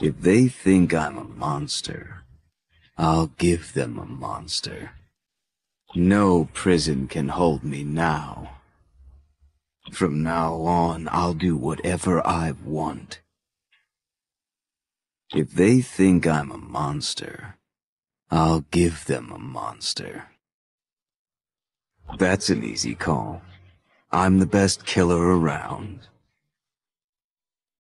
If they think I'm a monster, I'll give them a monster. No prison can hold me now. From now on, I'll do whatever I want. If they think I'm a monster, I'll give them a monster. That's an easy call. I'm the best killer around.